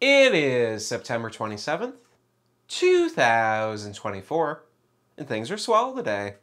It is September 27th, 2024, and things are swell today.